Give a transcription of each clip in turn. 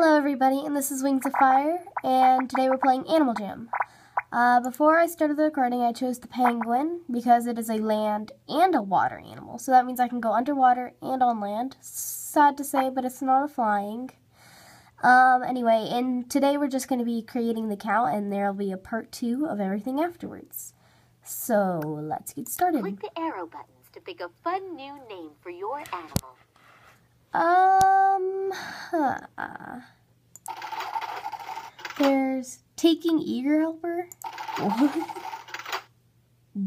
Hello everybody, and this is Wings of Fire, and today we're playing Animal Jam. Uh, before I started the recording, I chose the penguin because it is a land and a water animal. So that means I can go underwater and on land. Sad to say, but it's not a flying. Um, anyway, and today we're just going to be creating the cow, and there'll be a part two of everything afterwards. So let's get started. Click the arrow buttons to pick a fun new name for your animal. Um, huh. There's Taking Eager Helper.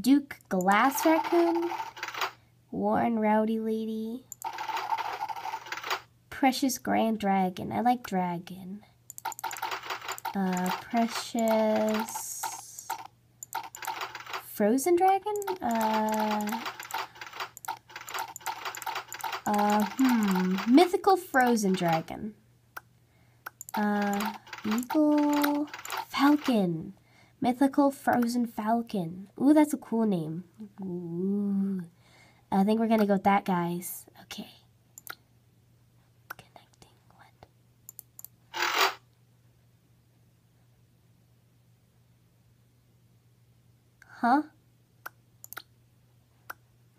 Duke Glass Raccoon. Warren Rowdy Lady. Precious Grand Dragon. I like dragon. Uh, Precious Frozen Dragon? Uh, uh, hmm. Mythical Frozen Dragon. Uh, Eagle Falcon. Mythical Frozen Falcon. Ooh, that's a cool name. Ooh. I think we're gonna go with that, guys. Okay. Connecting what? Huh?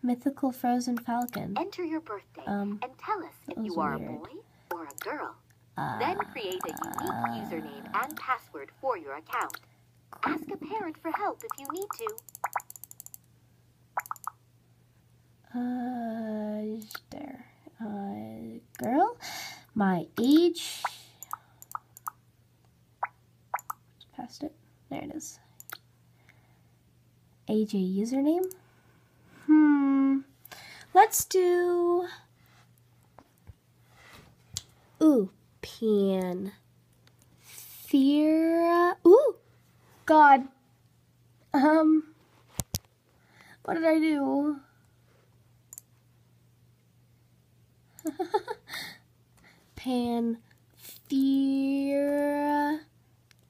Mythical Frozen Falcon. Enter your birthday Um, and tell us if you are weird. a boy or a girl. Uh, then create a unique username and password for your account. Ask a parent for help if you need to. Uh, there. Uh, girl, my age. Just past it. There it is. AJ username. Let's do. Ooh, pan. Fear. Ooh, God. Um. What did I do? Panthera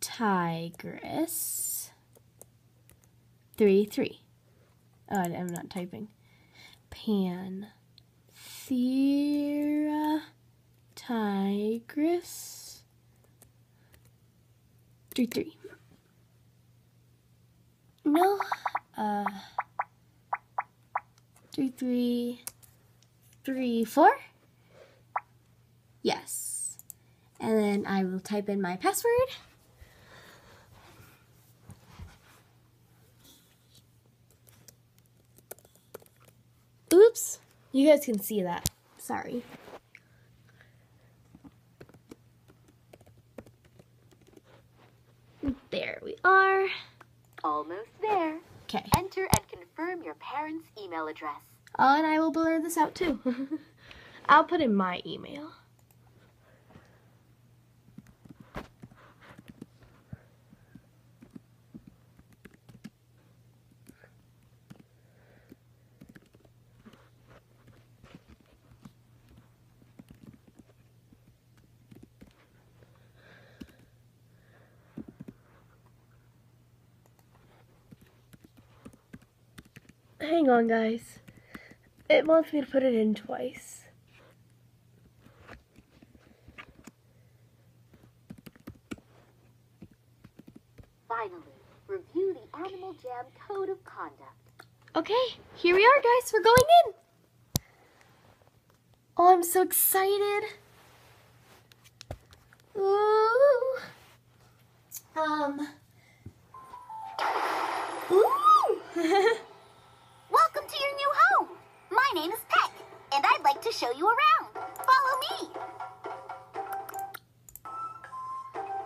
tigress. Three, three. Oh, I'm not typing. Panthera tigress. Three, three. No. Uh. Three, three. Three, four. Yes. And then I will type in my password. Oops. You guys can see that. Sorry. There we are. Almost there. Okay. Enter and confirm your parent's email address. Oh, and I will blur this out too. I'll put in my email. Hang on, guys. It wants me to put it in twice. Finally, review the Animal Jam Code of Conduct. Okay, here we are, guys. We're going in. Oh, I'm so excited. Ooh. Show you around. Follow me.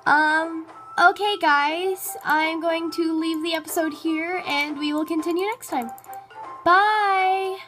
um. Okay, guys. I'm going to leave the episode here, and we will continue next time. Bye.